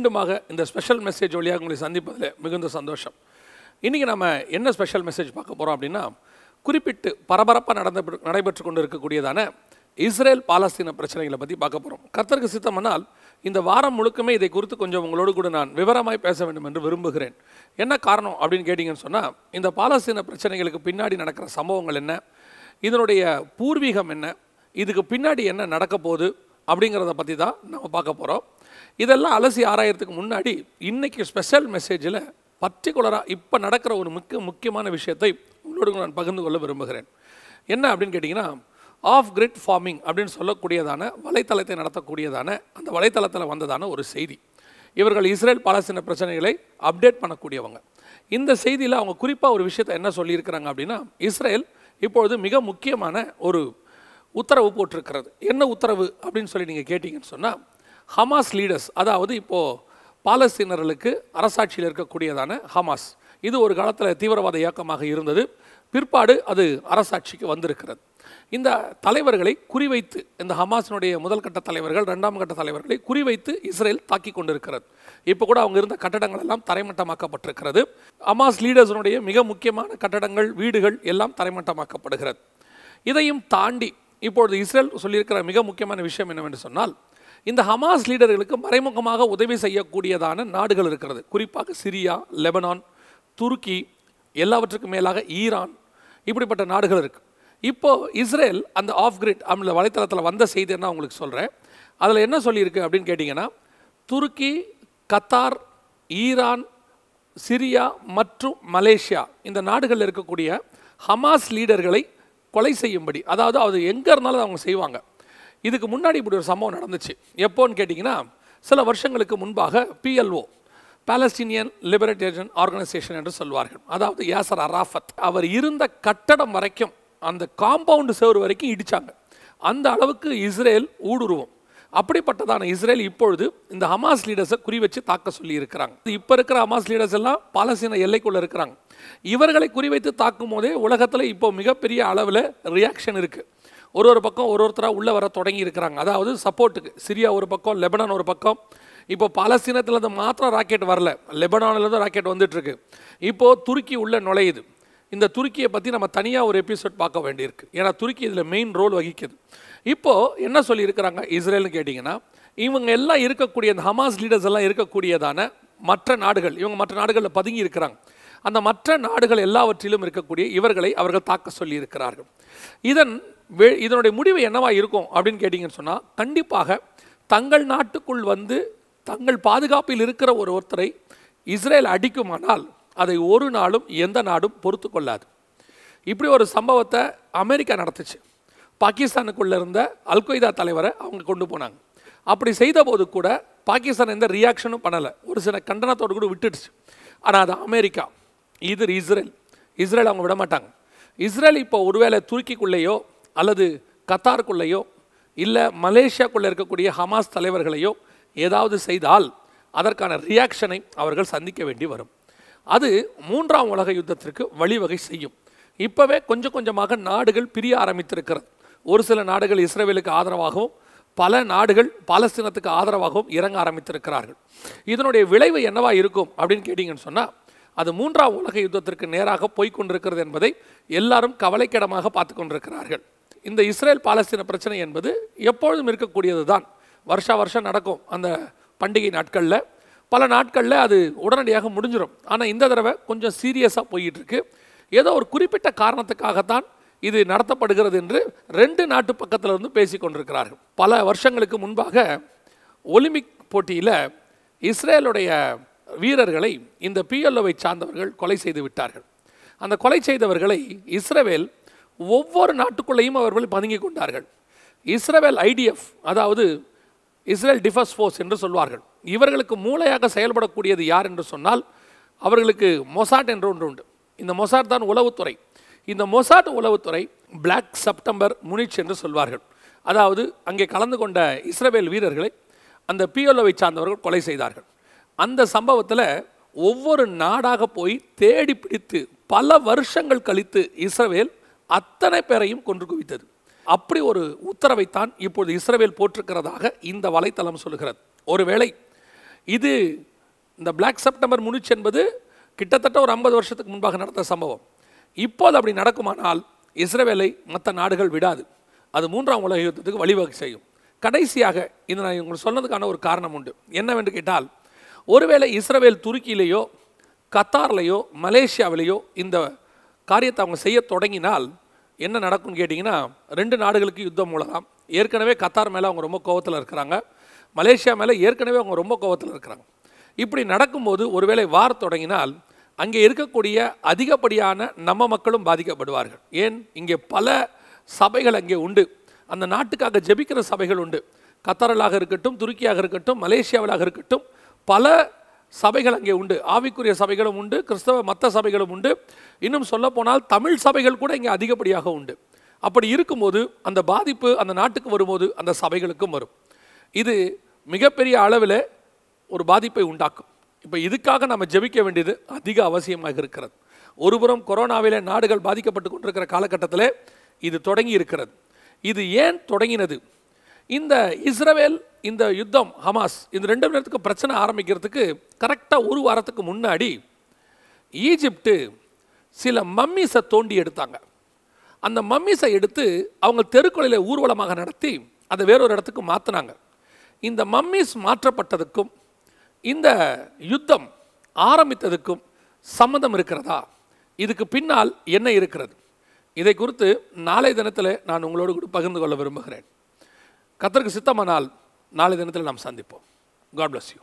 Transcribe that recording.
மீண்டுமாக இந்த special message வழியாக உங்களை சந்திப்பதில் மிகுந்த சந்தோஷம். இன்றைக்கி நம்ம என்ன ஸ்பெஷல் மெசேஜ் பார்க்க போகிறோம் அப்படின்னா குறிப்பிட்டு பரபரப்பாக நடந்த நடைபெற்று கொண்டு இருக்கக்கூடியதான இஸ்ரேல் பாலஸ்தீன பிரச்சனைகளை பற்றி பார்க்க போகிறோம் கர்த்தருக்கு சித்தமானால் இந்த வாரம் முழுக்கமே இதை குறித்து கொஞ்சம் உங்களோடு கூட நான் விவரமாய் பேச வேண்டும் என்று விரும்புகிறேன். என்ன காரணம் அப்படின்னு கேட்டிங்கன்னு சொன்னால் இந்த பாலஸ்தீன பிரச்சனைகளுக்கு பின்னாடி நடக்கிற சம்பவங்கள் என்ன? இதனுடைய பூர்வீகம் என்ன? இதுக்கு பின்னாடி என்ன நடக்க போகுது? அப்படிங்கிறத பற்றி தான் நம்ம பார்க்க போகிறோம் இதெல்லாம் அலசி ஆராயறதுக்கு முன்னாடி இன்றைக்கி ஸ்பெஷல் மெசேஜில் பர்டிகுலராக இப்போ நடக்கிற ஒரு முக்கிய முக்கியமான விஷயத்தை உங்களோடு நான் பகிர்ந்து கொள்ள விரும்புகிறேன். என்ன அப்படின்னு கேட்டிங்கன்னா ஆஃப் கிரிட் ஃபார்மிங் அப்படின்னு சொல்லக்கூடியதான வலைத்தளத்தை நடத்தக்கூடியதான அந்த வலைத்தளத்தில் வந்ததான ஒரு செய்தி. இவர்கள் இஸ்ரேல் பாலஸ்தீன பிரச்சனைகளை அப்டேட் பண்ணக்கூடியவங்க. இந்த செய்தியில் அவங்க குறிப்பாக ஒரு விஷயத்தை என்ன சொல்லியிருக்கிறாங்க அப்படின்னா இஸ்ரேல் இப்பொழுது மிக முக்கியமான ஒரு உத்தரவு போட்டிருக்கிறது. என்ன உத்தரவு அப்படின்னு சொல்லி நீங்கள் கேட்டிங்கன்னு சொன்னால் ஹமாஸ் லீடர்ஸ் அதாவது இப்போது பாலஸ்தீனர்களுக்கு அரசாட்சியில் இருக்கக்கூடியதான ஹமாஸ். இது ஒரு காலத்தில் தீவிரவாத இயக்கமாக இருந்தது. பிற்பாடு அது அரசாட்சிக்கு வந்திருக்கிறது. இந்த தலைவர்களை குறிவைத்து இந்த ஹமாஸினுடைய முதல் கட்ட தலைவர்கள் ரெண்டாம் கட்ட தலைவர்களை குறிவைத்து இஸ்ரேல் தாக்கி கொண்டிருக்கிறது. இப்போ கூட அவங்க இருந்த கட்டடங்கள் எல்லாம் தரைமட்டமாக்கப்பட்டிருக்கிறது. ஹமாஸ் லீடர்ஸினுடைய மிக முக்கியமான கட்டடங்கள் வீடுகள் எல்லாம் தரைமட்டமாக்கப்படுகிறது. இதையும் தாண்டி இப்பொழுது இஸ்ரேல் சொல்லியிருக்கிற மிக முக்கியமான விஷயம் என்னவென்று சொன்னால் இந்த ஹமாஸ் லீடர்களுக்கு மறைமுகமாக உதவி செய்யக்கூடியதான நாடுகள் இருக்கிறது. குறிப்பாக சிரியா லெபனான் துருக்கி எல்லாவற்றுக்கும் மேலாக ஈரான் இப்படிப்பட்ட நாடுகள் இருக்குது இப்போது இஸ்ரேல் அந்த ஆஃப் கிரிட் அந்த வலைத்தளத்தில் வந்த செய்தி என்ன உங்களுக்கு சொல்கிறேன் அதில் என்ன சொல்லியிருக்கு அப்படின்னு கேட்டிங்கன்னா துருக்கி கத்தார் ஈரான் சிரியா மற்றும் மலேசியா இந்த நாடுகளில் இருக்கக்கூடிய ஹமாஸ் லீடர்களை கொலை செய்யும்படி அதாவது அது எங்கே இருந்தாலும் அவங்க செய்வாங்க. இதுக்கு முன்னாடி இப்படி ஒரு சம்பவம் நடந்துச்சு. எப்போன்னு கேட்டிங்கன்னா சில வருஷங்களுக்கு முன்பாக பிஎல்ஓ பாலஸ்டீனியன் லிபரேட்டேஷன் ஆர்கனைசேஷன் என்று சொல்வார்கள். அதாவது யாசர் அராஃபத் அவர் இருந்த கட்டடம் வரைக்கும் அந்த காம்பவுண்டு சேர் வரைக்கும் இடித்தாங்க அந்த அளவுக்கு இஸ்ரேல் ஊடுருவம். அப்படிப்பட்டதான இஸ்ரேல் இப்பொழுது இந்த ஹமாஸ் லீடர்ஸை குறி வச்சு தாக்க சொல்லி இருக்கிறாங்க இப்போ இருக்கிற ஹமாஸ் லீடர்ஸ் எல்லாம் பாலஸ்தீன எல்லைக்குள்ளே இருக்கிறாங்க. இவர்களை குறிவைத்து தாக்கும் போதே உலகத்தில் இப்போ மிகப்பெரிய அளவில் ரியாக்ஷன் இருக்குது ஒரு ஒரு பக்கம் ஒரு ஒருத்தராக உள்ளே வர தொடங்கி இருக்கிறாங்க. அதாவது சப்போர்ட்டுக்கு சிரியா ஒரு பக்கம் லெபனான் ஒரு பக்கம். இப்போ பாலஸ்தீனத்துலேருந்து மாத்திரம் ராக்கெட் வரல. லெபனான்லேருந்து ராக்கெட் வந்துட்டுருக்கு. இப்போது துருக்கி உள்ளே நுழையுது. இந்த துருக்கியை பற்றி நம்ம தனியாக ஒரு எபிசோட் பார்க்க வேண்டியிருக்கு. ஏன்னா துருக்கி இதில் மெயின் ரோல் வகிக்குது. இப்போது என்ன சொல்லியிருக்கிறாங்க இஸ்ரேல்னு கேட்டிங்கன்னா இவங்க எல்லாம் இருக்கக்கூடிய இந்த ஹமாஸ் லீடர்ஸ் எல்லாம் இருக்கக்கூடியதான மற்ற நாடுகள் இவங்க மற்ற நாடுகளில் பதுங்கி இருக்கிறாங்க. அந்த மற்ற நாடுகள் எல்லாவற்றிலும் இருக்கக்கூடிய இவர்களை அவர்கள் தாக்க சொல்லி இருக்கிறார்கள் இதன் இதனுடைய முடிவு என்னவாக இருக்கும் அப்படின்னு கேட்டிங்கன்னு சொன்னால் கண்டிப்பாக தங்கள் நாட்டுக்குள் வந்து தங்கள் பாதுகாப்பில் இருக்கிற ஒரு ஒருத்தரை இஸ்ரேல் அடிக்குமானால் அதை ஒரு நாளும் எந்த நாடும் பொறுத்து கொள்ளாது. இப்படி ஒரு சம்பவத்தை அமெரிக்கா நடத்துச்சு. பாகிஸ்தானுக்குள்ளே இருந்த அல்கொய்தா தலைவரை அவங்க கொண்டு போனாங்க. அப்படி செய்தபோது கூட பாகிஸ்தான் எந்த ரியாக்ஷனும் பண்ணலை. ஒரு சில கண்டனத்தோடு கூட விட்டுடுச்சு. ஆனால் அது அமெரிக்கா இது இஸ்ரேல். இஸ்ரேல் அவங்க விட மாட்டாங்க இஸ்ரேல் இப்போ ஒருவேளை துருக்கிக்குள்ளேயோ அல்லது கத்தாருக்குள்ளேயோ இல்லை மலேசியாக்குள்ளே இருக்கக்கூடிய ஹமாஸ் தலைவர்களையோ ஏதாவது செய்தால் அதற்கான ரியாக்ஷனை அவர்கள் சந்திக்க வேண்டி வரும். அது மூன்றாம் உலக யுத்தத்திற்கு வழிவகை செய்யும். இப்போவே கொஞ்சம் கொஞ்சமாக நாடுகள் பிரிய ஆரம்பித்திருக்கிறது. ஒரு சில நாடுகள் இஸ்ரேலுக்கு ஆதரவாகவும் பல நாடுகள் பாலஸ்தீனத்துக்கு ஆதரவாகவும் இறங்க ஆரம்பித்திருக்கிறார்கள். இதனுடைய விளைவு என்னவா இருக்கும் அப்படின்னு கேட்டிங்கன்னு சொன்னால் அது மூன்றாம் உலக யுத்தத்திற்கு நேராக போய்கொண்டிருக்கிறது என்பதை எல்லாரும் கவலைக்கிடமாக பார்த்து கொண்டிருக்கிறார்கள். இந்த இஸ்ரேல் பாலஸ்தீன பிரச்சனை என்பது எப்பொழுதும் இருக்கக்கூடியது தான் வருஷா வருஷம் நடக்கும் அந்த பண்டிகை நாட்களில். பல நாட்களில் அது உடனடியாக முடிஞ்சிடும் ஆனால் இந்த தடவை கொஞ்சம் சீரியஸாக போயிட்டுருக்கு. ஏதோ ஒரு குறிப்பிட்ட காரணத்துக்காகத்தான் இது நடத்தப்படுகிறது என்று ரெண்டு நாட்டு பக்கத்தில் இருந்து பேசி கொண்டிருக்கிறார்கள். பல வருஷங்களுக்கு முன்பாக ஒலிம்பிக் போட்டியில் இஸ்ரேலுடைய வீரர்களை இந்த பிஎல்ஓவை சார்ந்தவர்கள் கொலை செய்து விட்டார்கள். அந்த கொலை செய்தவர்களை இஸ்ரேல் ஒவ்வொரு நாட்டுக்குள்ளேயும் அவர்கள் பதுங்கி கொண்டார்கள். இஸ்ரேல் ஐடிஎஃப் அதாவது இஸ்ரேல் டிஃபென்ஸ் ஃபோர்ஸ் என்று சொல்வார்கள். இவர்களுக்கு மூளையாக செயல்படக்கூடியது யார் என்று சொன்னால் அவர்களுக்கு மொசாட் என்று ஒன்று உண்டு. இந்த மொசாட் தான் உளவுத்துறை. இந்த மொசாட் உளவுத்துறை பிளாக் செப்டம்பர் முனிச் என்று சொல்வார்கள். அதாவது அங்கே கலந்து கொண்ட இஸ்ரேல் வீரர்களை அந்த பிஎல்ஓவை சார்ந்தவர்கள் கொலை செய்தார்கள். அந்த சம்பவத்தில் ஒவ்வொரு நாடாக போய் தேடி பிடித்து பல வருஷங்கள் கழித்து இஸ்ரேல் அத்தனை பேரையும் கொன்று குவித்தது. அப்படி ஒரு உத்தரவைத்தான் இப்பொழுது இஸ்ரவேல் போட்டிருக்கிறதாக இந்த வலைத்தளம் சொல்லுகிறது. ஒருவேளை இது இந்த பிளாக் செப்டம்பர் முடிச்சு என்பது கிட்டத்தட்ட ஒரு ஐம்பது வருஷத்துக்கு முன்பாக நடந்த சம்பவம். இப்போது அப்படி நடக்குமானால் இஸ்ரேலை மற்ற நாடுகள் விடாது. அது மூன்றாம் உலக யுத்தத்துக்கு வழிவகை செய்யும். கடைசியாக இது நான் உங்களுக்கு சொன்னதுக்கான ஒரு காரணம் உண்டு. என்னவென்று கேட்டால் ஒருவேளை இஸ்ரேல் துருக்கியிலேயோ கத்தார்லேயோ மலேசியாவிலேயோ இந்த காரியத்தை அவங்க செய்ய தொடங்கினால் என்ன நடக்கும்னு கேட்டிங்கன்னா ரெண்டு நாடுகளுக்கு யுத்தம் மூலலாம் ஏற்கனவே கத்தார் மேலே அவங்க ரொம்ப கோவத்தில் இருக்கிறாங்க. மலேசியா மேலே ஏற்கனவே அவங்க ரொம்ப கோவத்தில் இருக்கிறாங்க. இப்படி நடக்கும்போது ஒருவேளை வார் தொடங்கினால் அங்கே இருக்கக்கூடிய அதிகப்படியான நம்ம மக்களும் பாதிக்கப்படுவார்கள். ஏன்? இங்கே பல சபைகள் அங்கே உண்டு. அந்த நாட்டுக்காக ஜெபிக்கிற சபைகள் உண்டு. கத்தாரலாக இருக்கட்டும் துருக்கியாக இருக்கட்டும் மலேசியாவிலாக இருக்கட்டும் பல சபைகள் அங்கே உண்டு. ஆவிக்குரிய சபைகளும் உண்டு கிறிஸ்தவ மற்ற சபைகளும் உண்டு. இன்னும் சொல்லப்போனால் தமிழ் சபைகள் கூட இங்கே அதிகப்படியாக உண்டு. அப்படி இருக்கும்போது அந்த பாதிப்பு அந்த நாட்டுக்கு வரும்போது அந்த சபைகளுக்கும் வரும். இது மிகப்பெரிய அளவில் ஒரு பாதிப்பை உண்டாக்கும். இப்போ இதுக்காக நம்ம ஜெபிக்க வேண்டியது அதிக அவசியமாக இருக்கிறது. ஒருபுறம் கொரோனாவில் நாடுகள் பாதிக்கப்பட்டு கொண்டிருக்கிற காலகட்டத்தில் இது தொடங்கி இருக்கிறது. இது ஏன் தொடங்கினது? இந்த இஸ்ரவேல் இந்த யுத்தம் ஹமாஸ் இந்த ரெண்டு மணி நேரத்துக்கு பிரச்சனை ஆரம்பிக்கிறதுக்கு கரெக்டாக ஒரு வாரத்துக்கு முன்னாடி ஈஜிப்டு சில மம்மிஸை தோண்டி எடுத்தாங்க. அந்த மம்மிஸை எடுத்து அவங்க தெருக்கொலையில் ஊர்வலமாக நடத்தி அதை வேறொரு இடத்துக்கு மாற்றினாங்க இந்த மம்மிஸ் மாற்றப்பட்டதுக்கும் இந்த யுத்தம் ஆரம்பித்ததுக்கும் சம்மந்தம் இருக்கிறதா? இதுக்கு பின்னால் என்ன இருக்கிறது? இதை குறித்து நாளை தினத்தில் நான் உங்களோடு கூட பகிர்ந்து கொள்ள விரும்புகிறேன். கத்தருக்கு சித்தமானால் நாளை தினத்தில் நாம் சந்திப்போம். God bless you